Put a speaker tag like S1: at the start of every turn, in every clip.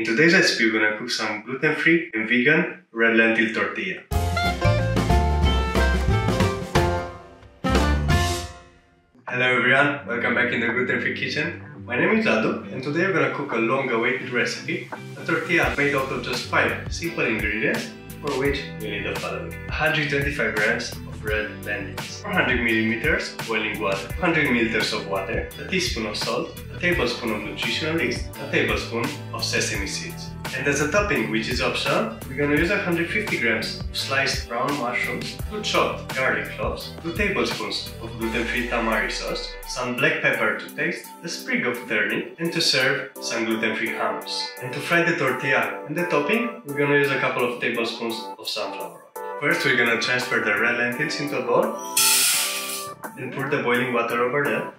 S1: In today's recipe, we're gonna cook some gluten-free and vegan red lentil tortilla. Hello everyone, welcome back in the gluten-free kitchen. My name is Radu and today we're gonna cook a long-awaited recipe, a tortilla made out of just 5 simple ingredients for which we need the following. 125 grams red lentils, 400 milliliters boiling water, 100 milliliters of water, a teaspoon of salt, a tablespoon of nutritional yeast, a tablespoon of sesame seeds. And as a topping, which is optional, we're gonna use 150 grams of sliced brown mushrooms, 2 chopped garlic cloves, 2 tablespoons of gluten-free tamari sauce, some black pepper to taste, a sprig of turnip, and to serve some gluten-free hummus. And to fry the tortilla and the topping, we're gonna use a couple of tablespoons of sunflower. First we're gonna transfer the red lentils into a bowl and pour the boiling water over them.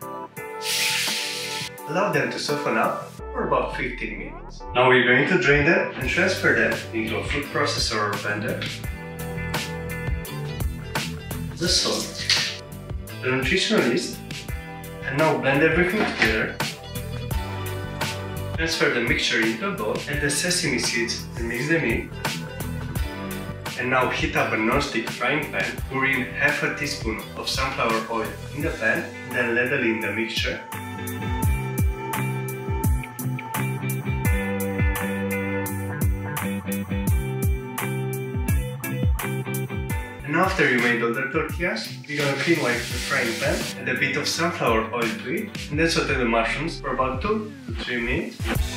S1: Allow them to soften up for about 15 minutes. Now we're going to drain them and transfer them into a food processor or blender. The salt, the nutritional yeast, and now blend everything together. Transfer the mixture into a bowl, add the sesame seeds and mix them in. And now heat up a non-stick frying pan, pour in half a teaspoon of sunflower oil in the pan, then ladle in the mixture. And after you made all the tortillas, you're gonna clean wipe the frying pan, add a bit of sunflower oil to it, and then saute the mushrooms for about 2 to 3 minutes.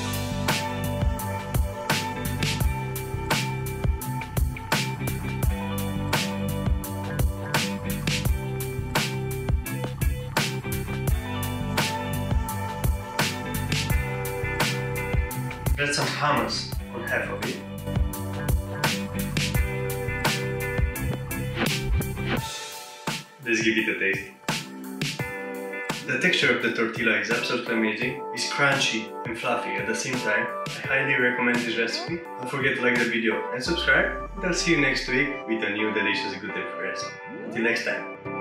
S1: Add some hummus on half of it. Let's give it a taste. The texture of the tortilla is absolutely amazing. It's crunchy and fluffy at the same time. I highly recommend this recipe. Don't forget to like the video and subscribe. And I'll see you next week with a new delicious gluten-free recipe. Until next time.